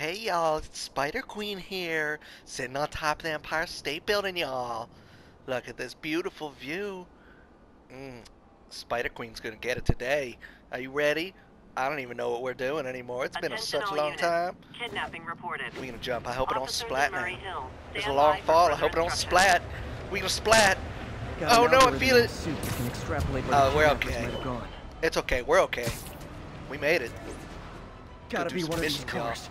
Hey y'all, it's Spider Queen here, sitting on top of the Empire State Building, y'all. Look at this beautiful view. Mm, Spider Queen's gonna get it today. Are you ready? I don't even know what we're doing anymore. It's been a, such a long units. time. Kidnapping reported. We're gonna jump. I hope it don't splat at now. It's a long fall. I hope it don't splat. We gonna splat. Got Oh, no, I feel it. the Suit that can extrapolate where Oh, the we're okay. might have gone. It's okay. We're okay. We made it. Gotta do be one of these missions, y'all. cars.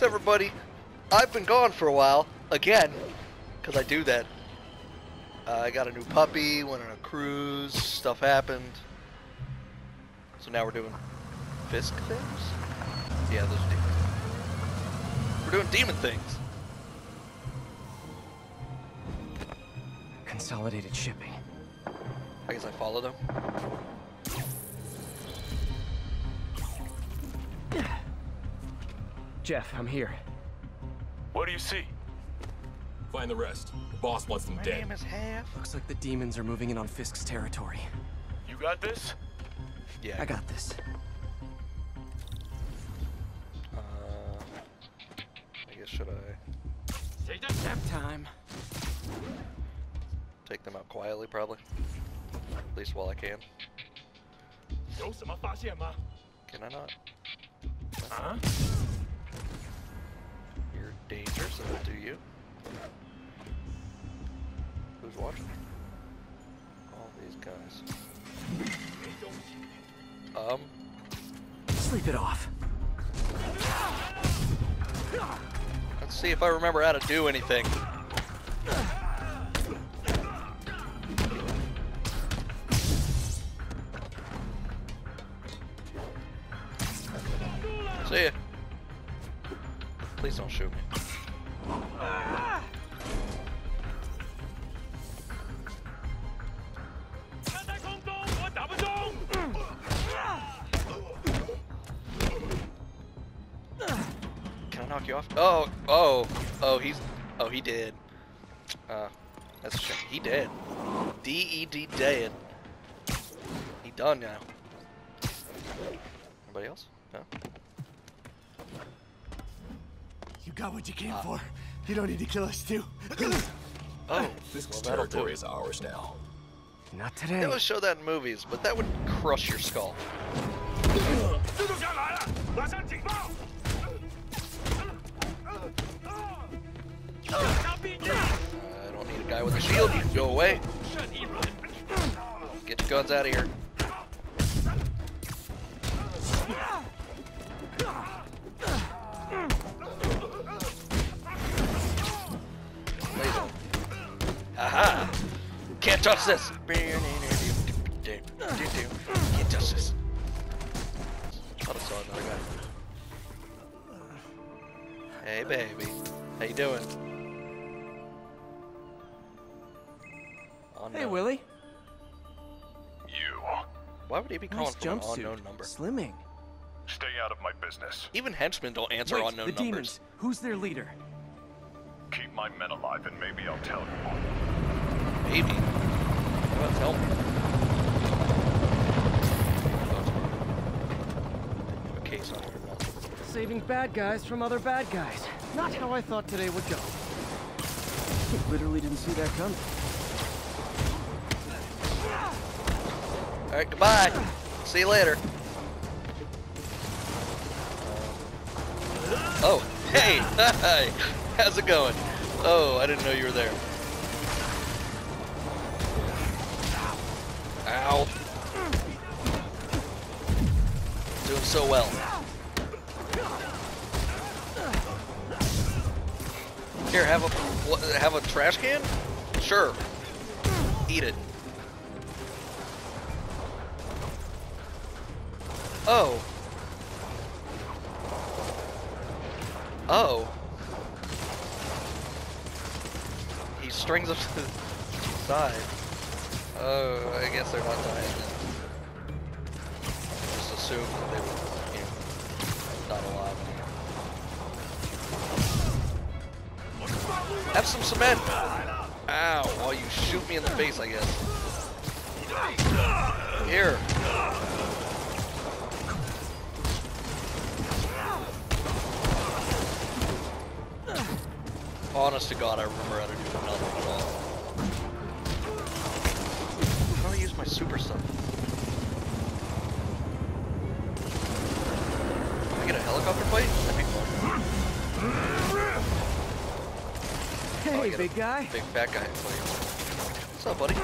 So everybody, I've been gone for a while again, cause I do that. Uh, I got a new puppy, went on a cruise, stuff happened. So now we're doing Fisk things. Yeah, those are demons. We're doing demon things. Consolidated shipping. I guess I follow them. Jeff, I'm here. What do you see? Find the rest. The boss wants them My dead. Name is Half. Looks like the demons are moving in on Fisk's territory. You got this? Yeah. I got this. Uh, I guess should I? Take the step time. Take them out quietly, probably. At least while I can. Can I not? Uh huh? Dangerous, and I'll do you. Who's watching? All these guys. Um, Sleep it off. let's see if I remember how to do anything. See ya. Please don't shoot me. Can I knock you off? Oh, oh, oh, he's, oh, he did. Uh, that's a shame. He did. D-E-D dead. He done now. Anybody else? No? You got what you came for. You don't need to kill us too. Oh, this well, territory is ours now. Not today. They today. always show that in movies, but that would crush your skull. guy with the shield, you go away. Get your guns out of here. Laser. Aha! Can't touch this! Can't touch this. I saw another guy. Hey baby, how you doing? Willie. You Why would he be calling Nice from an unknown number? Slimming. stay out of my business. Even henchmen don't answer Wait, unknown the numbers. demons. Who's their leader? Keep my men alive, and maybe I'll tell you. Maybe. How about tell me? A case on here now. Saving bad guys from other bad guys. Not how I thought today would go. Literally didn't see that coming. Alright, goodbye. See you later. Oh, hey! Hi! How's it going? Oh, I didn't know you were there. Ow. Doing so well. Here, have a have a trash can? Sure. Eat it. Oh. Oh. He strings them to the side. Oh, I guess they're not dying. Just assume that they were, you know, not alive. Have some cement! Ow, while you shoot me in the face, I guess. Here. Honest to God, I remember how to do nothing at all. How do I use my super stuff? Can I get a helicopter fight? That'd be fun. Oh, Hey, a big guy. Big fat guy fight. What's up, buddy?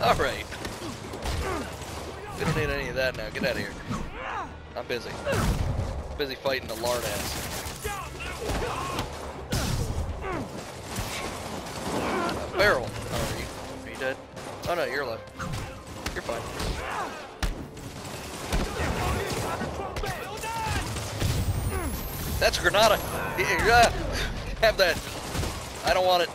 All that now. Get out of here. I'm busy. busy fighting the lard ass. A barrel. Oh, are you, are you dead? Oh no, you're alive. You're fine. That's Granada. Uh, Have that. I don't want it.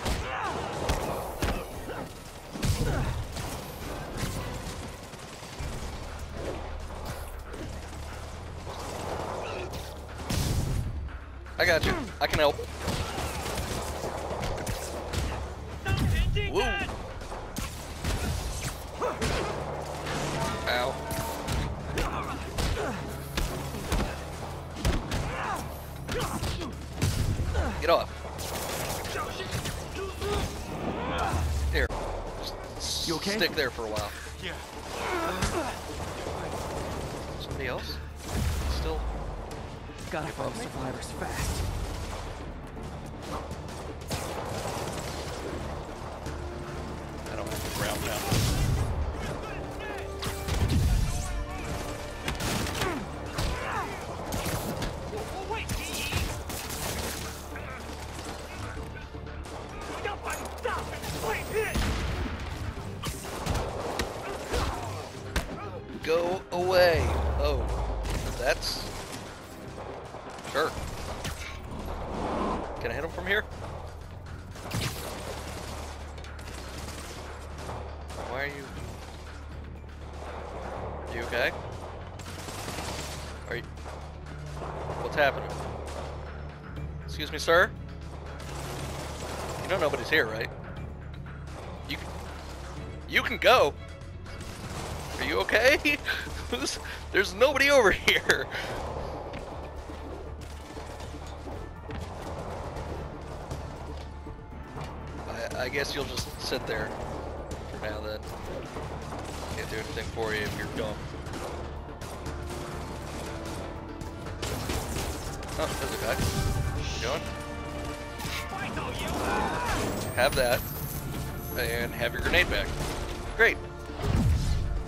Me, sir. You know nobody's here, right? You. can- You can go. Are you okay? There's nobody over here. I, I guess you'll just sit there for now then. Can't do anything for you if you're dumb. Oh, there's a guy. Have that. And have your grenade back. Great.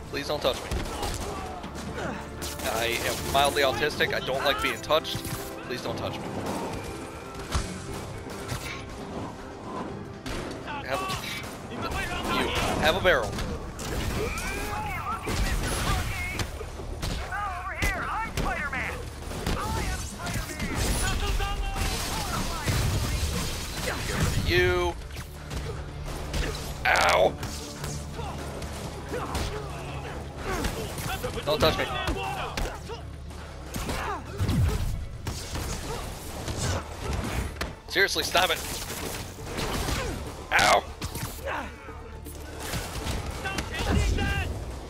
Please don't touch me. I am mildly autistic. I don't like being touched. Please don't touch me. Have a, you have a barrel. You. Ow. Don't touch me. Seriously, stop it. Ow.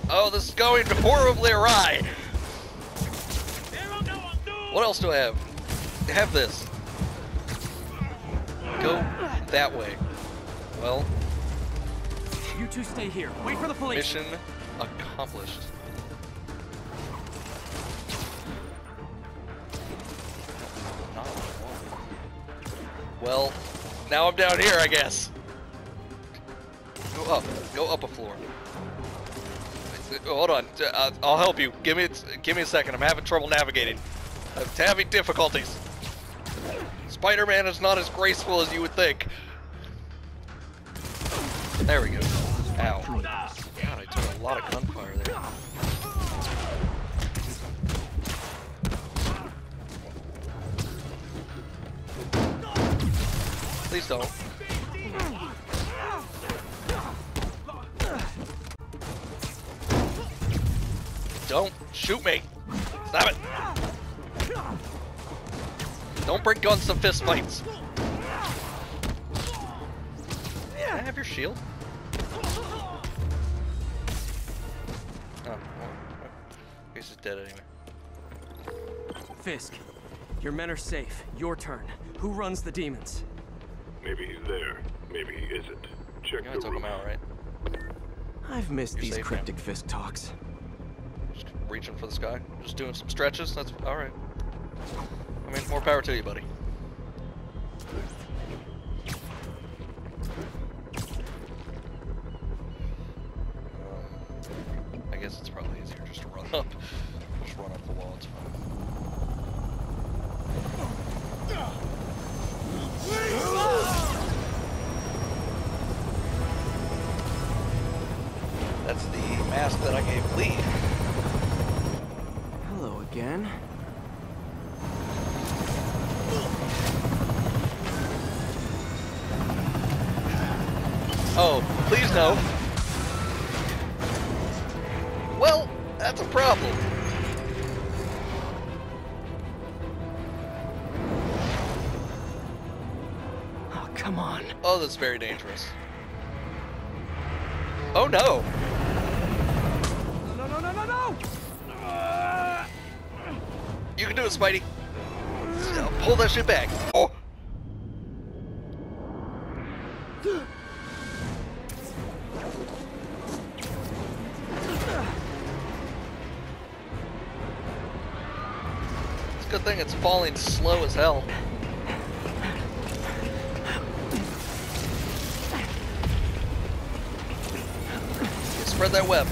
Oh, this is going horribly awry. What else do I have? I have this. That way. Well, You two stay here. Wait for the police. mission accomplished. Well, now I'm down here, I guess. Go up. Go up a floor. Hold on. Uh, I'll help you. Give me give me a second. I'm having trouble navigating. I'm having difficulties. Spider-Man is not as graceful as you would think. There we go. Ow. God, I took a lot of gunfire there. Please don't. Don't shoot me. Stop it. Don't bring guns to fist fights. Can I have your shield? Oh, well, dead anyway. Fisk, your men are safe. Your turn. Who runs the demons? Maybe he's there. Maybe he isn't. Check You the only took roof. him out, right? I've missed You're these safe, man. cryptic Fisk talks. Just reaching for the sky. Just doing some stretches. That's all right. More power to you, buddy. Um, I guess it's probably easier just to run up. Just run up the wall. It's fine. That's the mask that I gave Lee. Oh, very dangerous. Oh no! No, no, no, no, no! You can do it, Spidey. Yeah, pull that shit back. Oh! It's a good thing it's falling slow as hell. Spread that web.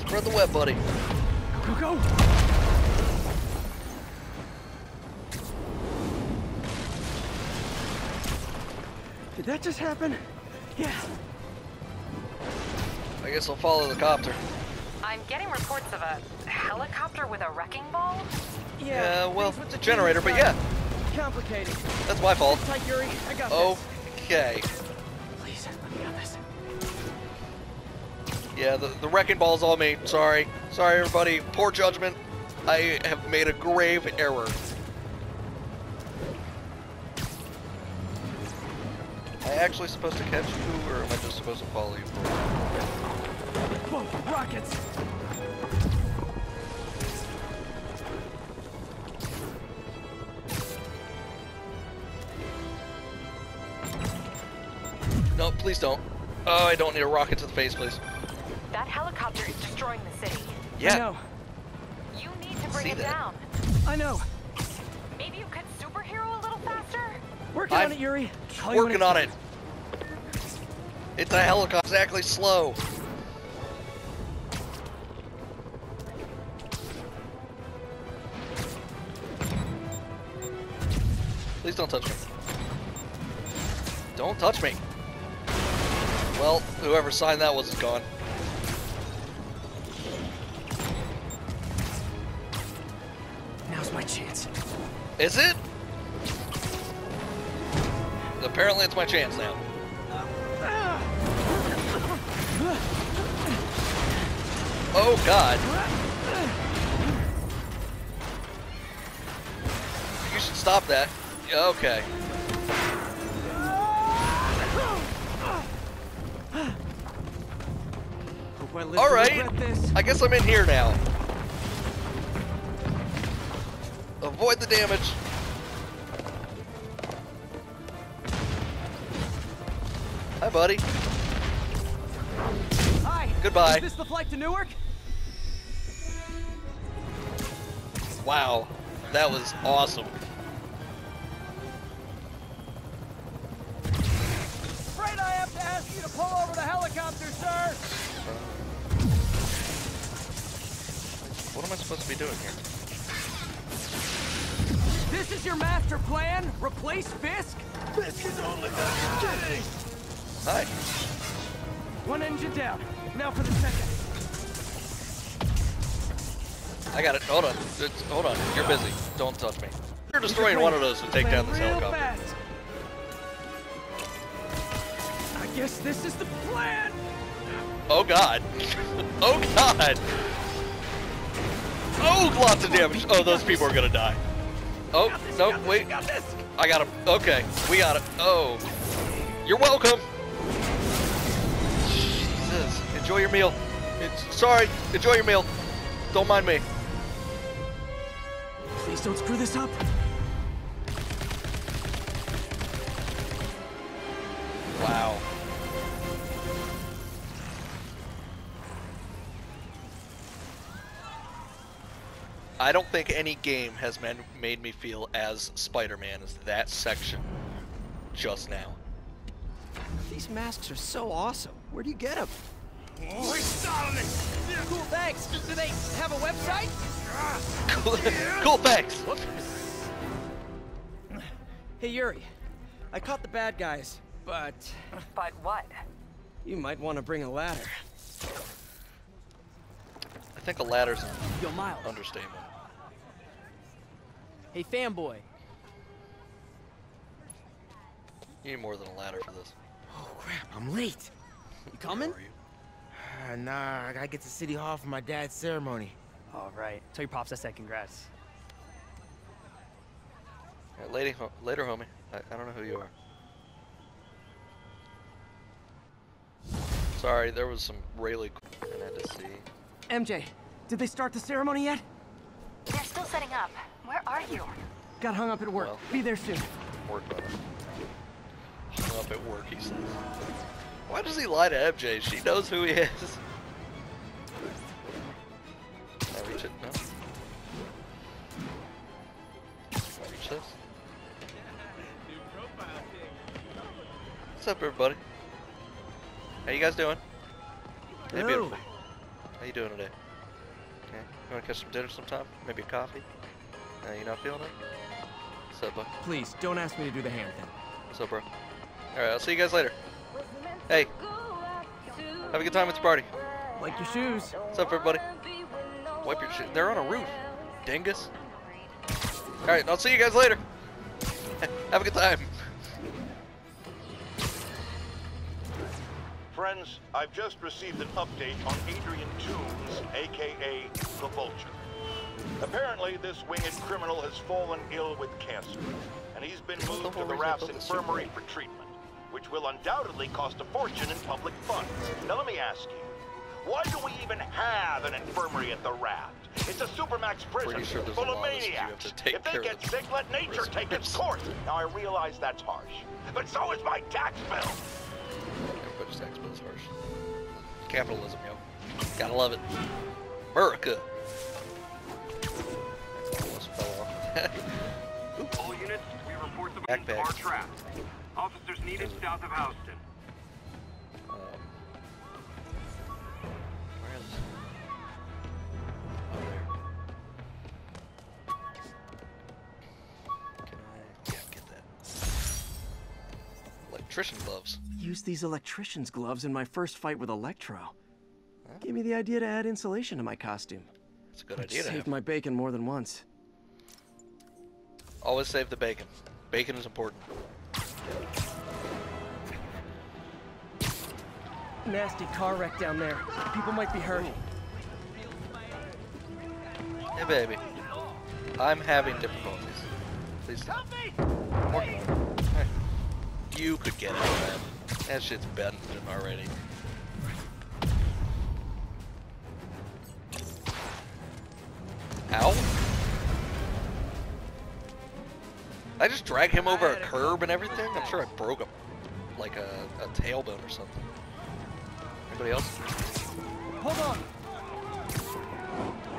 Spread the web, buddy. Go, go! Did that just happen? Yeah. I guess I'll follow the copter. I'm getting reports of a helicopter with a wrecking ball. Yeah, uh, well, it's a generator, but yeah, are Complicated. that's my fault. Tight, Yuri. I got Okay. this. Yeah, the, the wrecking ball's on me. Sorry. Sorry, everybody. Poor judgment. I have made a grave error. Am I actually supposed to catch you, or am I just supposed to follow you? for? Whoa, rockets! No, please don't. Oh, I don't need a rocket to the face, please. That helicopter is destroying the city. I Yeah. know. You need to bring See it that? down. I know. Maybe you could superhero a little faster? Working I'm on it, Yuri. Call Working on it. It's a helicopter. Exactly slow. Please don't touch me. Don't touch me. Well, whoever signed that was is gone. Is it? Apparently it's my chance now. Oh god. You should stop that. Okay. Hope I live All to right. regret this. I guess I'm in here now. Avoid the damage. Hi, buddy. Hi. Goodbye. Is this the flight to Newark? Wow. That was awesome. Afraid I have to ask you to pull over the helicopter, sir. What am I supposed to be doing here? This is your master plan? Replace Fisk? Fisk is only the beginning! Hi. One engine down. Now for the second. I got it. Hold on. It's, hold on. You're busy. Don't touch me. You're destroying one of those to take down this helicopter. fast. I guess this is the plan. Oh god. oh god. Oh, lots of damage. Oh, those people are gonna die. Oh, no, wait. Got this. I got him. Okay, we got it. Oh. You're welcome. Jesus. Enjoy your meal. It's, sorry. Enjoy your meal. Don't mind me. Please don't screw this up. Wow. I don't think any game has man, made me feel as Spider-Man as that section just now. These masks are so awesome. Where do you get them? Oh, cool thanks. Do they have a website? cool, cool thanks. Hey Yuri, I caught the bad guys, but... But what? You might want to bring a ladder. I think a ladder's an Yo, Miles. understatement. Hey, fanboy. You need more than a ladder for this. Oh crap, I'm late. You coming? Are you? Uh, nah, I gotta get to City Hall for my dad's ceremony. All right. Tell your pops I said congrats. Alright, lady, ho- later, homie. I, I don't know who you are. Sorry, there was some really cool I had to see. MJ, did they start the ceremony yet? They're still setting up. Where are you? Got hung up at work. Well. Be there soon. Work on it. Hung up at work, he says. Why does he lie to MJ? She knows who he is. Can I reach it? No. Can I reach this? What's up, everybody? How you guys doing? Hey, beautiful. How you doing today? You want to catch some dinner sometime? Maybe a coffee? Uh, you not feeling it? What's up, bud? Please, don't ask me to do the hand thing. What's up, bro? Alright, I'll see you guys later. Hey, have a good time with your party. Like your shoes. What's up, everybody? Wipe your shit. They're on a roof. Dingus. Alright, I'll see you guys later. have a good time. Friends, I've just received an update on Adrian Toomes, aka the Vulture. Apparently, this winged criminal has fallen ill with cancer, and he's been moved to the Raft's infirmary for treatment, which will undoubtedly cost a fortune in public funds. Now, let me ask you, why do we even have an infirmary at the Raft? It's a supermax prison sure full of law that says you have maniacs. if they get sick, let nature take its course. Now, I realize that's harsh, but so is my tax bill. Everybody's tax bill's harsh. Capitalism, yo. Gotta love it. America. Almost fell off. All units, we report the are trapped. Officers needed south of Houston. Electrician gloves. Used these electrician's gloves in my first fight with Electro. Gave me the idea to add insulation to my costume. It's a good Which idea to saved have. my bacon more than once. Always save the bacon. Bacon is important. Nasty car wreck down there. People might be hurt. Hey, baby. I'm having difficulties. Please stop. I'm working on it. Hey. You could get it, man. That shit's bent already. Ow. I just drag him over a curb and everything? I'm sure I broke him. Like a, a tailbone or something. Anybody else? Hold on.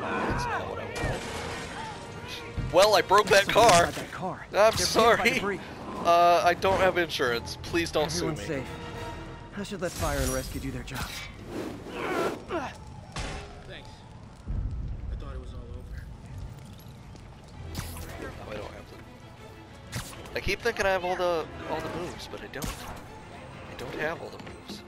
That's not what I wanted. Well, I broke that car. That car. I'm They're sorry. Debris. Uh, I don't have insurance. Please don't Everyone's sue me. safe. I should let fire and rescue do their job. Thanks. I thought it was all over. No, I don't have to. I keep thinking I have all the all the moves, but I don't. I don't have all the moves.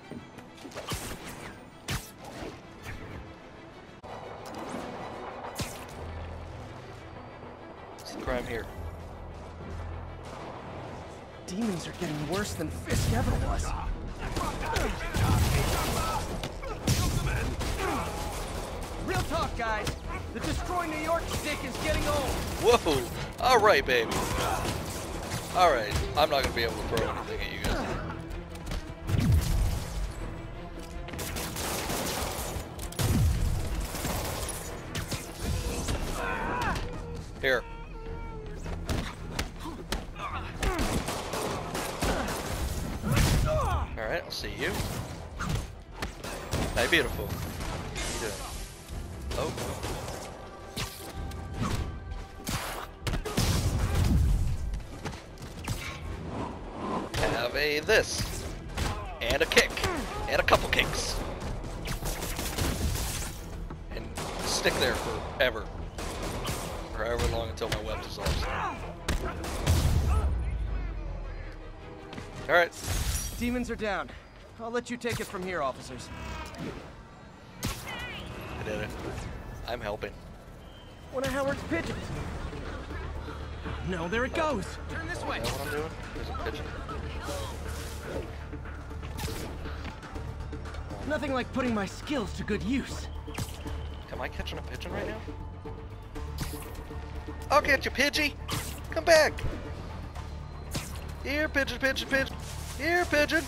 What's the crime here? demons are getting worse than Fisk ever was. Real talk, guys. The Destroy New York stick is getting old. Whoa. All right, baby. All right. I'm not going to be able to throw anything at you guys. Here. Demons are down. I'll let you take it from here, officers. I did it. I'm helping. One of Howard's pigeons. No, there it goes. Turn this way. What I'm doing? There's a pigeon. Nothing like putting my skills to good use. Am I catching a pigeon right now? I'll catch you, Pidgey! Come back! Here, pigeon, pigeon, pigeon! Here, pigeon!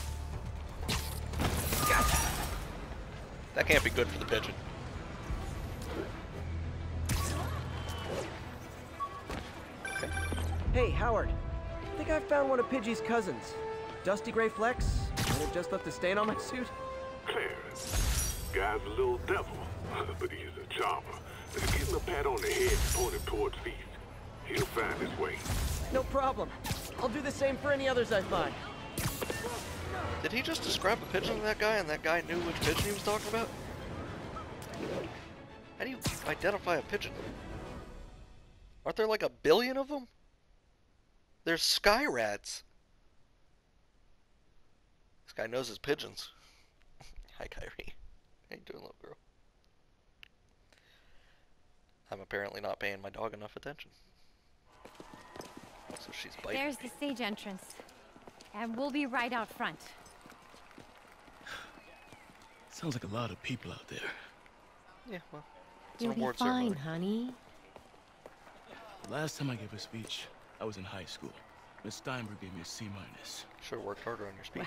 That can't be good for the pigeon. Hey, Howard. I think I found one of Pidgey's cousins. Dusty Gray Flex. Might have just left a stain on my suit. Clarence. Guy's a little devil, but he's a charmer. Give him a pat on the head pointed towards feast. He'll find his way. No problem. I'll do the same for any others I find. Did he just describe a pigeon to that guy and that guy knew which pigeon he was talking about? How do you identify a pigeon? Aren't there like a billion of them? There's sky rats. This guy knows his pigeons. Hi, Kyrie. How you doing, little girl? I'm apparently not paying my dog enough attention. So she's biting. There's the stage entrance. And we'll be right out front. Sounds like a lot of people out there. Yeah, well, it's You'll be award fine, ceremony. honey. The last time I gave a speech, I was in high school. Miss Steinberg gave me a C minus. Should have worked harder on your speech.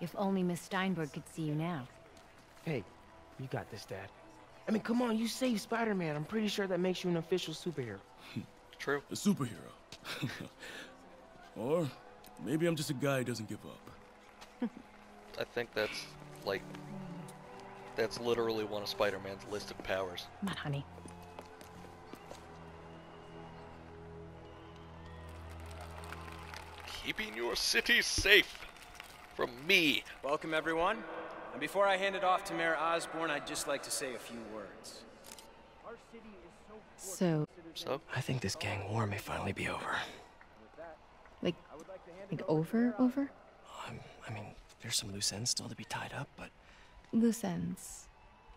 If only Miss Steinberg could see you now. Hey, you got this, Dad. I mean, come on, you saved Spider-Man. I'm pretty sure that makes you an official superhero. True. A superhero. or maybe I'm just a guy who doesn't give up. I think that's like that's literally one of Spider-Man's list of powers. Come on, honey. Keeping your city safe from me. Welcome, everyone. And before I hand it off to Mayor Osborn, I'd just like to say a few words. So, So, I think this gang war may finally be over. like, like over, over? Um, I mean, there's some loose ends still to be tied up, but Loose ends.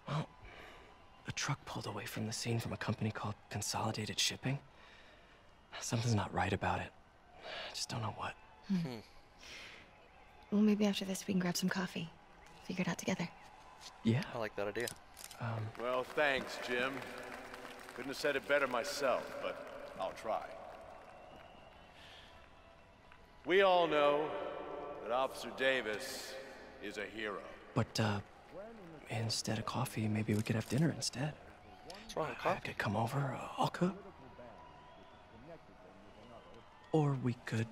well, a truck pulled away from the scene from a company called Consolidated Shipping. Something's not right about it. I just don't know what. Hmm. Well, maybe after this we can grab some coffee. Figure it out together. Yeah. I like that idea. Um, Well, thanks, Jim. Couldn't have said it better myself, but I'll try. We all know that Officer Davis is a hero. but uh, instead of coffee, maybe we could have dinner instead. What's wrong with I could come over. Uh, I'll cook. Or we could,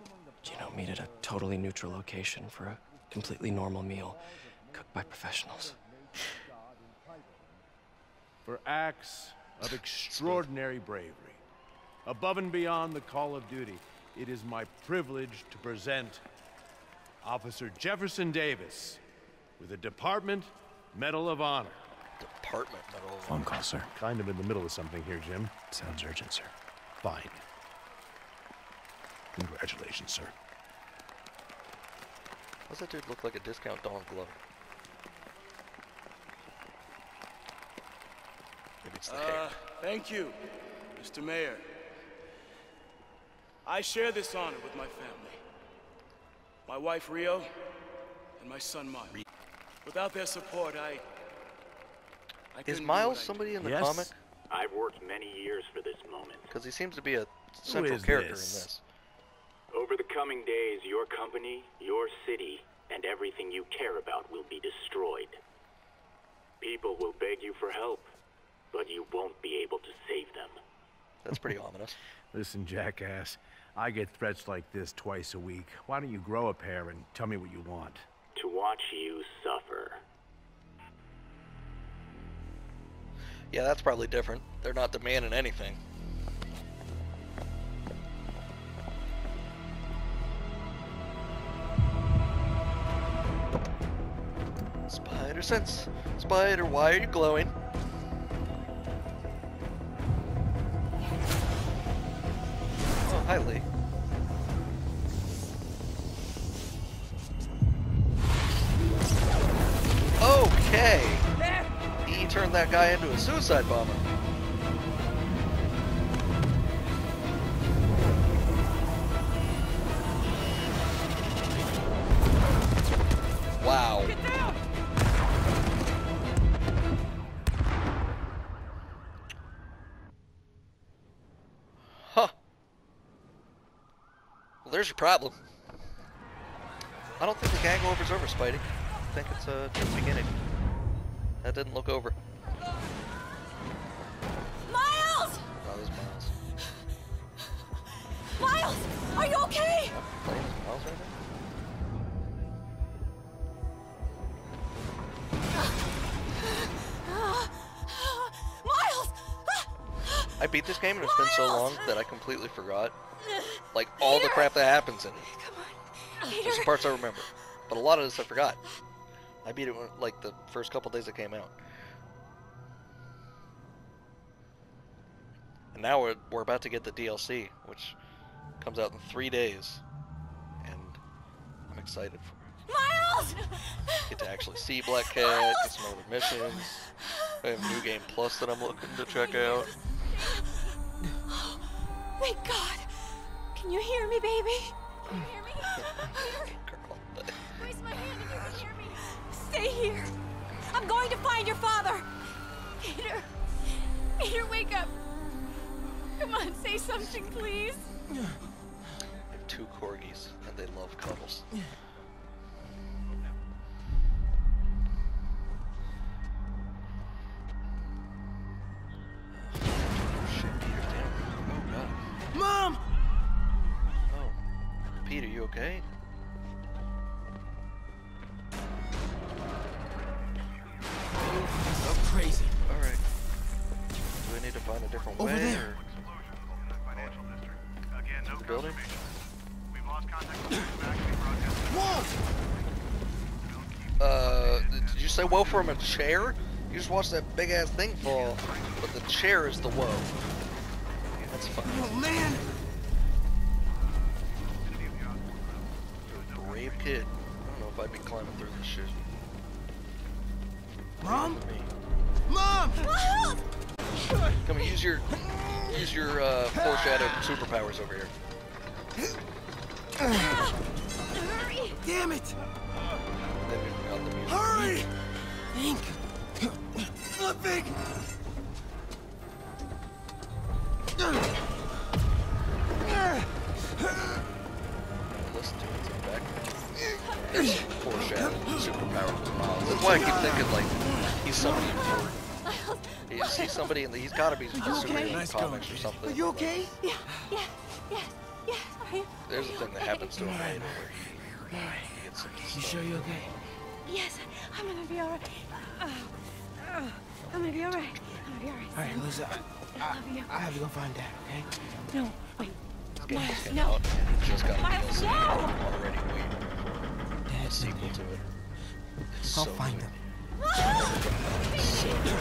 you know, meet at a totally neutral location for a completely normal meal, cooked by professionals. For acts of extraordinary bravery, above and beyond the call of duty, it is my privilege to present Officer Jefferson Davis with a Department Medal of Honor. Department Medal. of Phone call, sir. Kind of in the middle of something here, Jim. Sounds urgent, sir. Fine. Congratulations, sir. What's that dude look like a discount Don Glover? Maybe it's the hair. Uh, thank you, Mr. Mayor. I share this honor with my family. My wife, Rio, and my son, Miles. Without their support, I... I Is Miles what I do. somebody in the Yes? comic? I've worked many years for this moment. Because he seems to be a central character this? in this. Over the coming days, your company, your city, and everything you care about will be destroyed. People will beg you for help, but you won't be able to save them. That's pretty ominous. Listen, jackass. I get threats like this twice a week. Why don't you grow a pair and tell me what you want? To watch you suffer. Yeah, that's probably different. They're not demanding anything. Spider sense. Spider, why are you glowing? Guy into a suicide bomber. Wow. Huh. Well, there's your problem. I don't think the gang over's over, Spidey. I think it's uh, just beginning. That didn't look over. It's been so long that I completely forgot, like, all the crap that happens in it. There's some parts I remember, but a lot of this I forgot. I beat it like the first couple days it came out. And now we're, we're about to get the DLC, which comes out in three days. And I'm excited for it. Miles! Get to actually see Black Cat, get some other missions. I have New Game Plus that I'm looking to check out. Thank God! Can you hear me, baby? Can you hear me? Raise my hand if you can hear me. Stay here. I'm going to find your father. Peter. Peter, wake up. Come on, say something, please. I have two corgis, and they love cuddles. Okay? Oh, crazy. Alright. Do I need to find a different Over way? there. Or... The building? Whoa! Uh, did you say whoa from a chair? You just watched that big ass thing fall, but the chair is the whoa. That's fine. Oh, man! Kid. I don't know if I'd be climbing through this shit. Mom? Mom! Come on, use your use your uh, foreshadowed superpowers over here. Hurry! Damn it! Then we got the. Hurry! Think. Flipping! Why I keep thinking like he's somebody important. He's, he's somebody in the. He's got to be a superhero in Nice comics or something. Are you okay? Yeah, yeah, yes, yes. Are you? There's a thing that happens to him later where he, he gets into You stuff. sure you're okay? Yes, I'm gonna be alright. Uh, uh, I'm gonna be alright. I'm gonna be alright. All right, listen. I, I love you. I have to go find Dad, okay? No, wait. Game Miles, no. out and just got Miles, DLC no! already. Wait, a Dad's sequel to there. it. I'll so find good. him. Stay here.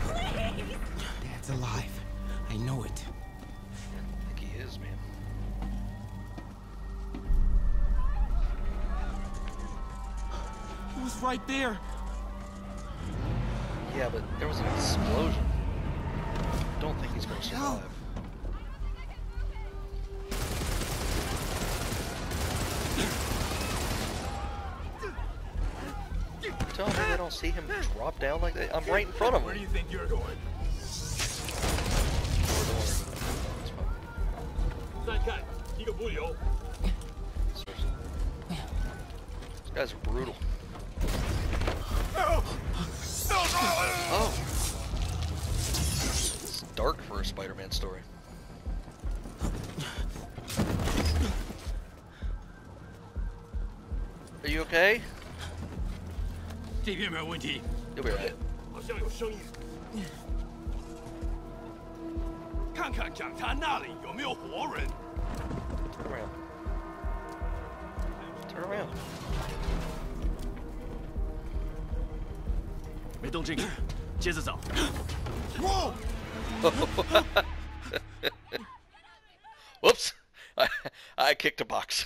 Please. Dad's alive. I know it. I think he is, man. He was right there. Yeah, but there was an explosion. Don't think he's gonna survive. See him drop down like that? I'm right in front of him. Where do you think you're going? These guys are brutal. Oh. It's dark for a Spider-Man story. Are you okay? 这边没有问题。 You'll be right. 好像有声音。看看讲台那里有没有活人。 Turn around. Turn around. 没动静，接着找。 Whoops! I, I kicked a box.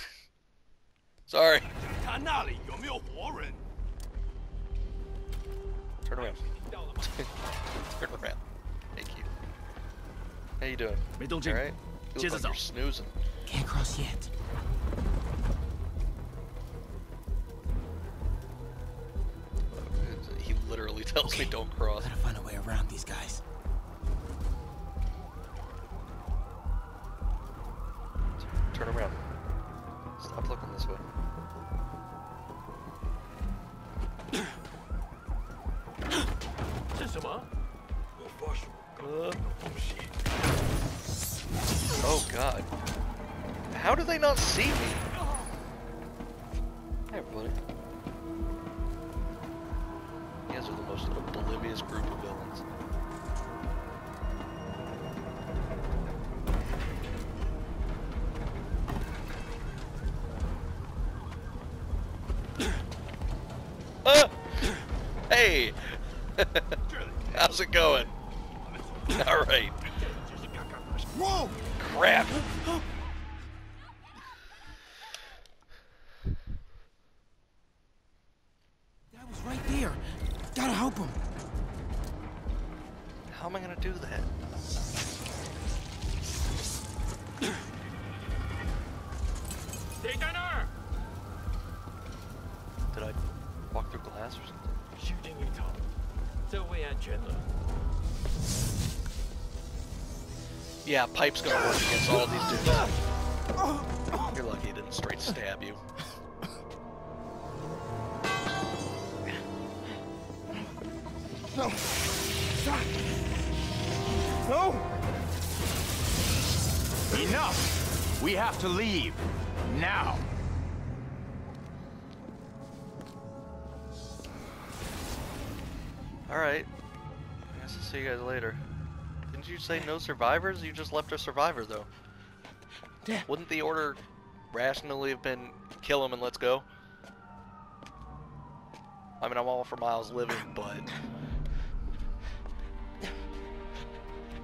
Sorry. 讲台那里有没有活人？ Turn around. Turn around. Thank you. How you doing? All right. You look like you're snoozing. Can't cross yet. He literally tells okay. me don't cross. Gotta find a way around these guys. Turn around. Stop looking this way. How do they not see me? Yeah, pipe's gonna work against all these dudes. You're lucky it didn't straight stab you. No. Stop. No. Enough! We have to leave. Now. Alright. I guess I'll see you guys later. Didn't you say no survivors? You just left a survivor, though. Dad. Wouldn't the order rationally have been kill him and let's go? I mean, I'm all for Miles living, but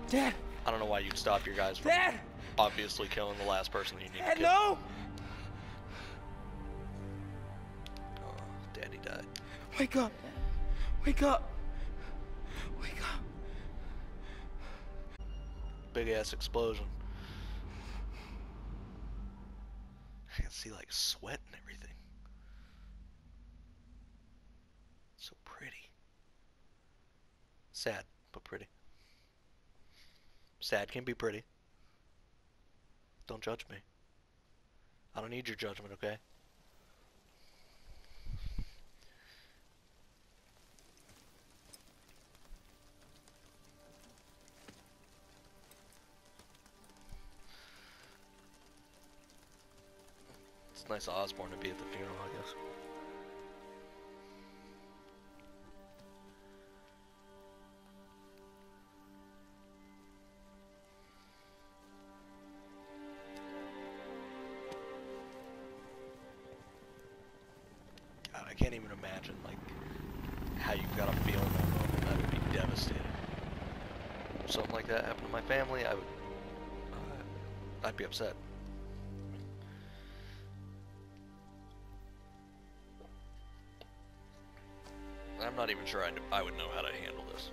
Dad. I don't know why you'd stop your guys from Dad. obviously killing the last person you need Dad, to kill. no. Oh, Daddy died. Wake up. Wake up. Wake up. Big ass explosion. I can see like sweat and everything. So pretty. Sad, but pretty. Sad can be pretty. Don't judge me. I don't need your judgment, okay? Nice of Osborn to be at the funeral, I guess. God, I can't even imagine like how you gotta feel in that moment. I would be devastated. If something like that happened to my family, I would. Uh, I'd be upset. Not even sure I, kn- I would know how to handle this.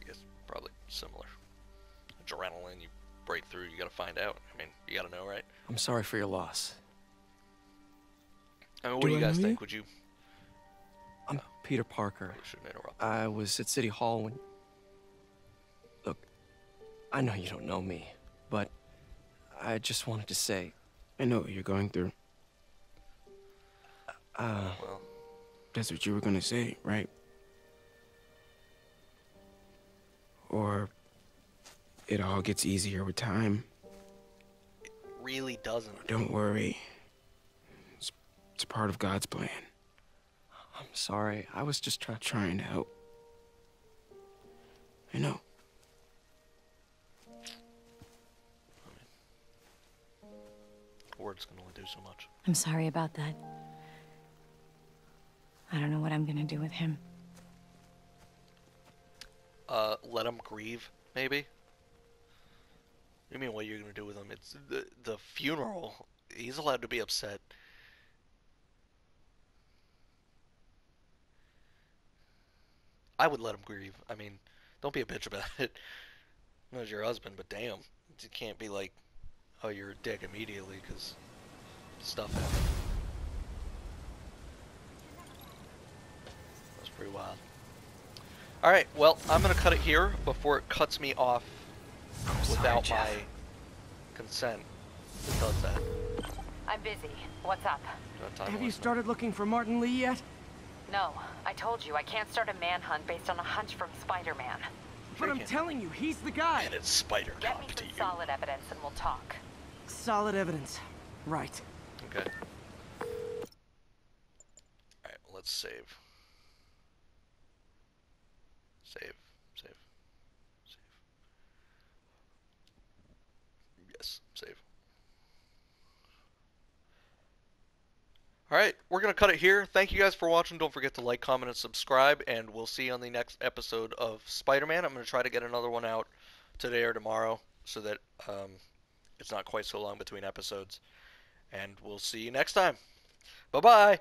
I guess probably similar. Adrenaline, you break through, you gotta find out. I mean, you gotta know, right? I'm sorry for your loss. I mean, what Do do, you guys think? you? Would you? I'm oh. Peter Parker. shouldn't interrupt. I was at City Hall when. Look, I know you don't know me, but I just wanted to say. I know what you're going through. Uh, Well, That's what you were gonna say, right? Or it all gets easier with time. It really doesn't. Don't worry. It's, it's part of God's plan. I'm sorry. I was just trying trying to help. I know. Words can only do so much. I'm sorry about that. I don't know what I'm gonna do with him. Uh, let him grieve, maybe? You mean what you're gonna do with him? It's the, the funeral. He's allowed to be upset. I would let him grieve. I mean, don't be a bitch about it. It's your husband, but damn. You can't be like, oh, you're a dick immediately, because stuff happened. That's pretty wild. Alright, well, I'm going to cut it here before it cuts me off without my consent. It does that. I'm busy. What's up? Have you started looking for Martin Lee yet? No, I told you I can't start a manhunt based on a hunch from Spider-Man. But I'm telling you, he's the guy. And it's Spider Get me some solid evidence and we'll talk. Solid evidence. Right. Okay. Alright, let's save. Save. Save. Save. Yes, save. Alright, we're going to cut it here. Thank you guys for watching. Don't forget to like, comment, and subscribe, and we'll see you on the next episode of Spider-Man. I'm going to try to get another one out today or tomorrow so that um, it's not quite so long between episodes. And we'll see you next time. Bye-bye!